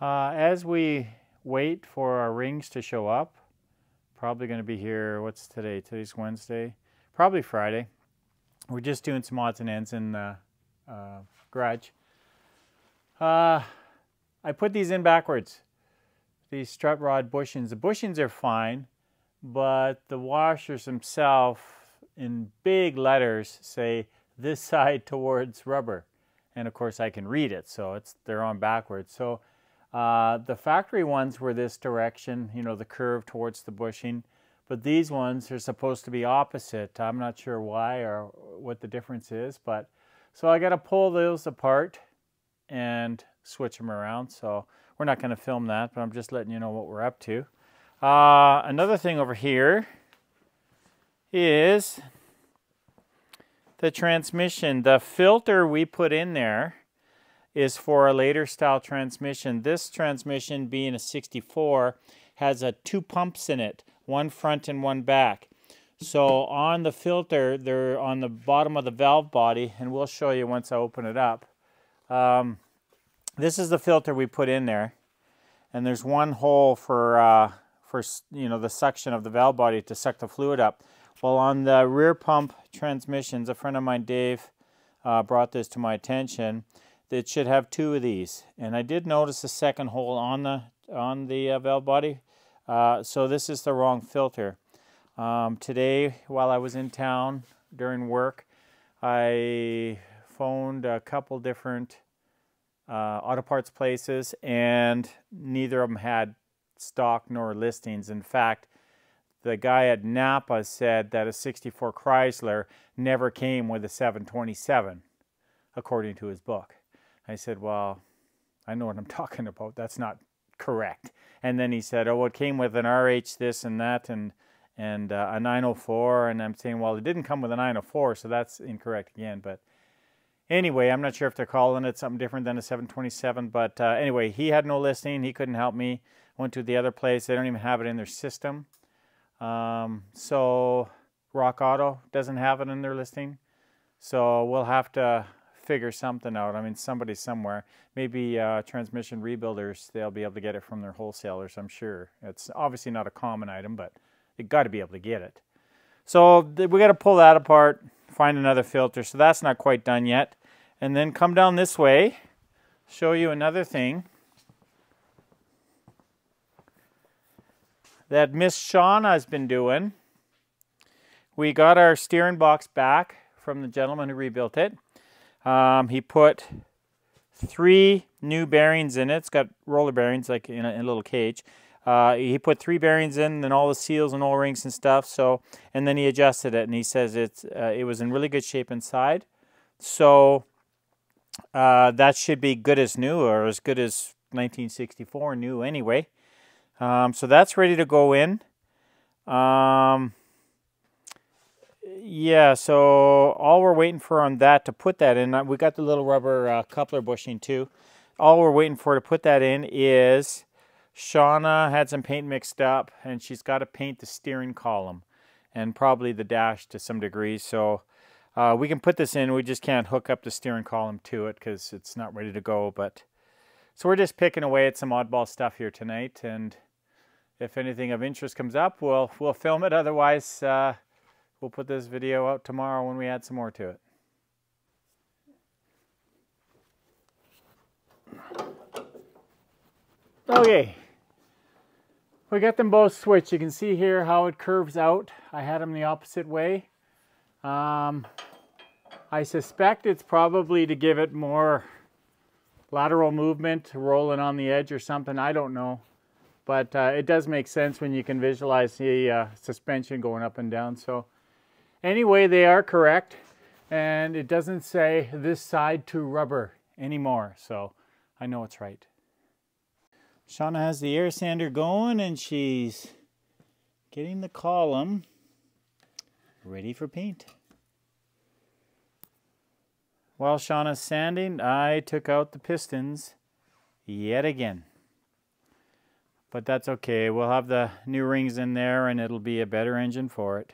Uh, as we wait for our rings to show up, probably going to be here, what's today? Today's Wednesday. Probably Friday. We're just doing some odds and ends in the uh, garage. Uh, I put these in backwards. These strut rod bushings. The bushings are fine, but the washers themselves in big letters say this side towards rubber. And of course I can read it, so it's they're on backwards. So uh, the factory ones were this direction, you know, the curve towards the bushing. But these ones are supposed to be opposite. I'm not sure why or what the difference is, but so I got to pull those apart and switch them around. So we're not going to film that, but I'm just letting you know what we're up to. Uh, another thing over here is the transmission. The filter we put in there is for a later style transmission. This transmission being a 64 has a two pumps in it, one front and one back. So on the filter, they're on the bottom of the valve body, and we'll show you once I open it up. Um, this is the filter we put in there, and there's one hole for uh, for you know the suction of the valve body to suck the fluid up. Well, on the rear pump transmissions, a friend of mine, Dave, uh, brought this to my attention. It should have two of these, and I did notice a second hole on the on the uh, valve body. Uh, so this is the wrong filter. Um, today, while I was in town during work, I phoned a couple different uh, auto parts places, and neither of them had stock nor listings. In fact, the guy at Napa said that a 64 Chrysler never came with a 727, according to his book. I said, Well, I know what I'm talking about. That's not correct. And then he said, Oh, it came with an RH this and that and and uh, a 904. And I'm saying, Well, it didn't come with a 904, so that's incorrect again. But anyway, I'm not sure if they're calling it something different than a 727. But uh, anyway, he had no listing. He couldn't help me. Went to the other place. They don't even have it in their system. Um, so Rock Auto doesn't have it in their listing. So we'll have to figure something out. I mean, somebody somewhere, maybe uh, transmission rebuilders, they'll be able to get it from their wholesalers, I'm sure. It's obviously not a common item, but they got to be able to get it. So we got to pull that apart, find another filter. So that's not quite done yet. And then come down this way, show you another thing. that Miss Shauna has been doing. We got our steering box back from the gentleman who rebuilt it. Um, he put three new bearings in it. It's got roller bearings like in a, in a little cage. Uh, he put three bearings in and all the seals and O-rings and stuff. So, and then he adjusted it and he says it's uh, it was in really good shape inside. So uh, that should be good as new or as good as 1964 new anyway. Um, so that's ready to go in. Um, yeah, so all we're waiting for on that to put that in, uh, we got the little rubber uh, coupler bushing too. All we're waiting for to put that in is Shauna had some paint mixed up and she's got to paint the steering column and probably the dash to some degree. So uh, we can put this in, we just can't hook up the steering column to it because it's not ready to go. But So we're just picking away at some oddball stuff here tonight and if anything of interest comes up, we'll, we'll film it. Otherwise, uh, we'll put this video out tomorrow when we add some more to it. Okay, we got them both switched. You can see here how it curves out. I had them the opposite way. Um, I suspect it's probably to give it more lateral movement, rolling on the edge or something. I don't know. But uh, it does make sense when you can visualize the uh, suspension going up and down. So anyway, they are correct. And it doesn't say this side to rubber anymore. So I know it's right. Shauna has the air sander going and she's getting the column ready for paint. While Shauna's sanding, I took out the pistons yet again. But that's okay. We'll have the new rings in there and it'll be a better engine for it.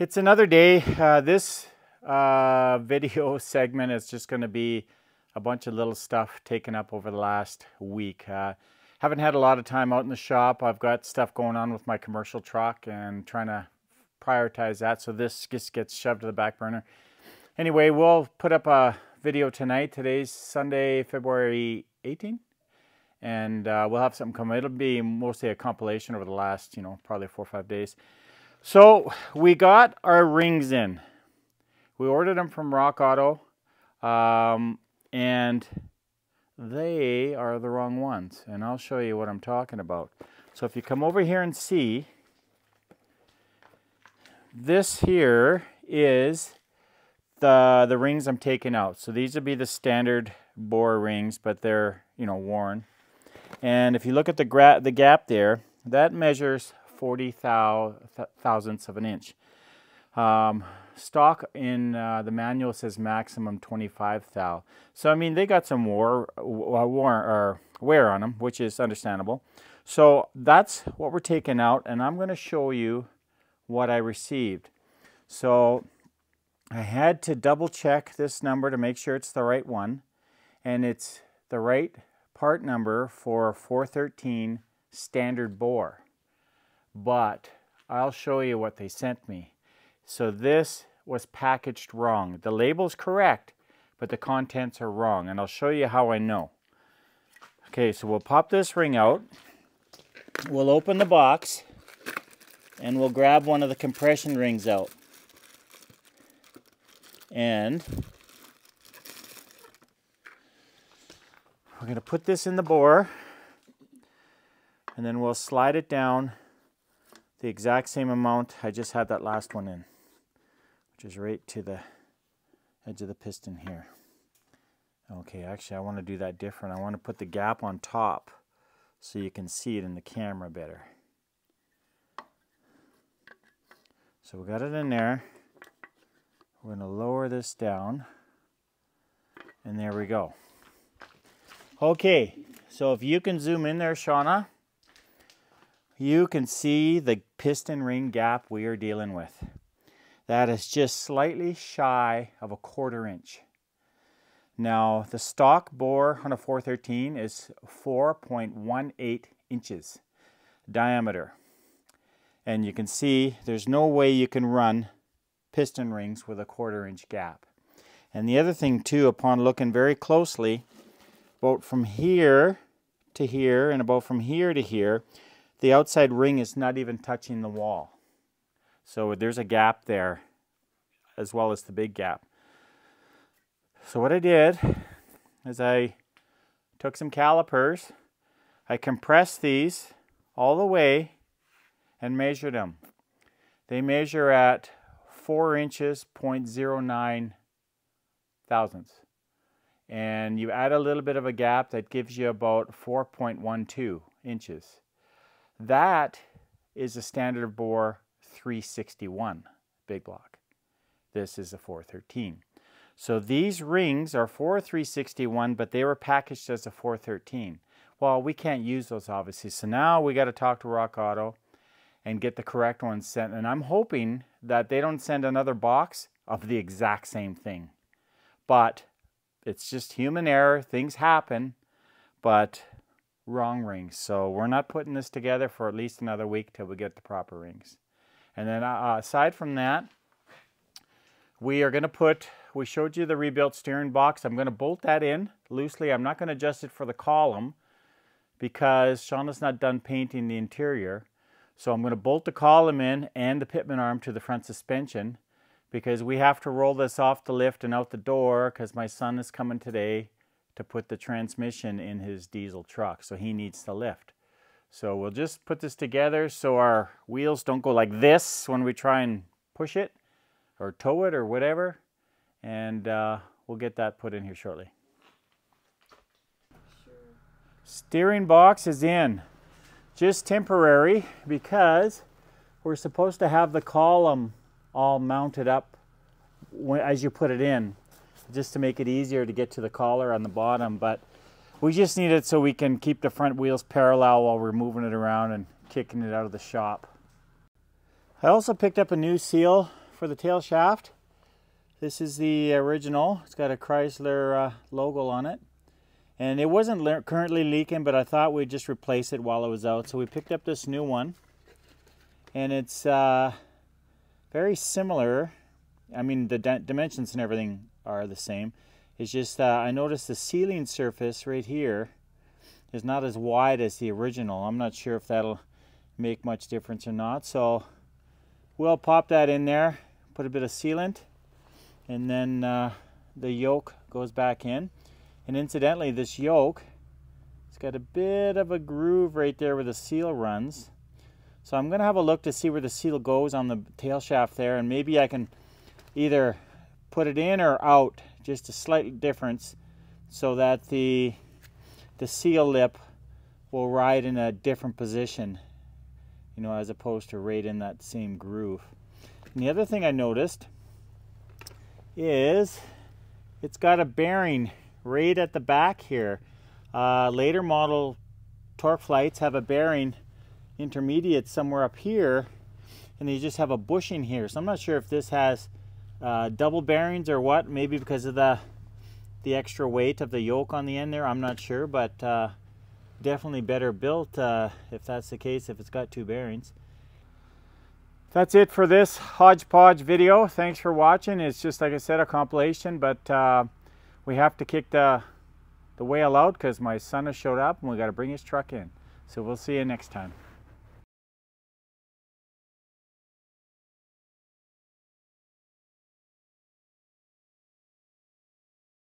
It's another day. Uh, this uh, video segment is just going to be a bunch of little stuff taken up over the last week. Uh, haven't had a lot of time out in the shop. I've got stuff going on with my commercial truck and trying to prioritize that. So this just gets shoved to the back burner. Anyway, we'll put up a video tonight. Today's Sunday, February 18th. And uh, we'll have something coming. It'll be mostly a compilation over the last, you know, probably four or five days. So we got our rings in. We ordered them from Rock Auto. Um, and they are the wrong ones. And I'll show you what I'm talking about. So if you come over here and see, this here is the, the rings I'm taking out. So these would be the standard bore rings, but they're, you know, worn. And if you look at the, the gap there, that measures 40 thou thousandths of an inch. Um, stock in uh, the manual says maximum 25 thou. So, I mean, they got some war, war, or wear on them, which is understandable. So that's what we're taking out, and I'm going to show you what I received. So I had to double check this number to make sure it's the right one, and it's the right part number for 413 standard bore. But I'll show you what they sent me. So this was packaged wrong. The label's correct, but the contents are wrong, and I'll show you how I know. Okay, so we'll pop this ring out. We'll open the box, and we'll grab one of the compression rings out. And we're going to put this in the bore, and then we'll slide it down the exact same amount I just had that last one in which is right to the edge of the piston here. Okay, actually I want to do that different. I want to put the gap on top so you can see it in the camera better. So we got it in there. We're going to lower this down. And there we go. Okay, so if you can zoom in there, Shauna, you can see the piston ring gap we are dealing with. That is just slightly shy of a quarter inch. Now, the stock bore on a 413 is 4.18 inches diameter. And you can see there's no way you can run piston rings with a quarter inch gap. And the other thing too, upon looking very closely, about from here to here and about from here to here, the outside ring is not even touching the wall. So there's a gap there as well as the big gap. So what I did is I took some calipers, I compressed these all the way and measured them. They measure at 4 inches, 0.09 thousandths. And you add a little bit of a gap that gives you about 4.12 inches. That is a standard bore 361 big block. This is a 413. So these rings are for 361, but they were packaged as a 413. Well, we can't use those obviously. So now we got to talk to Rock Auto and get the correct ones sent. And I'm hoping that they don't send another box of the exact same thing. But it's just human error. Things happen. But wrong rings. So we're not putting this together for at least another week till we get the proper rings. And then uh, aside from that, we are going to put, we showed you the rebuilt steering box. I'm going to bolt that in loosely. I'm not going to adjust it for the column because Shauna's not done painting the interior. So I'm going to bolt the column in and the pitman arm to the front suspension because we have to roll this off the lift and out the door because my son is coming today to put the transmission in his diesel truck, so he needs the lift. So we'll just put this together so our wheels don't go like this when we try and push it or tow it or whatever. And uh, we'll get that put in here shortly. Sure. Steering box is in. Just temporary because we're supposed to have the column all mounted up as you put it in just to make it easier to get to the collar on the bottom. But we just need it so we can keep the front wheels parallel while we're moving it around and kicking it out of the shop. I also picked up a new seal for the tail shaft. This is the original. It's got a Chrysler uh, logo on it. And it wasn't le currently leaking, but I thought we'd just replace it while it was out. So we picked up this new one. And it's uh, very similar. I mean, the dimensions and everything are the same. It's just uh, I noticed the sealing surface right here is not as wide as the original. I'm not sure if that'll make much difference or not. So we'll pop that in there, put a bit of sealant, and then uh, the yoke goes back in. And incidentally, this yoke, it's got a bit of a groove right there where the seal runs. So I'm going to have a look to see where the seal goes on the tail shaft there, and maybe I can either put it in or out, just a slight difference, so that the the seal lip will ride in a different position, you know, as opposed to right in that same groove. And the other thing I noticed is it's got a bearing right at the back here. Uh, later model Torque-Flites have a bearing intermediate somewhere up here and they just have a bushing here. So I'm not sure if this has uh, double bearings or what, maybe because of the the extra weight of the yoke on the end there, I'm not sure, but uh, definitely better built uh, if that's the case, if it's got two bearings. That's it for this hodgepodge video. Thanks for watching. It's just, like I said, a compilation, but uh, we have to kick the, the whale out because my son has showed up and we got to bring his truck in. So we'll see you next time.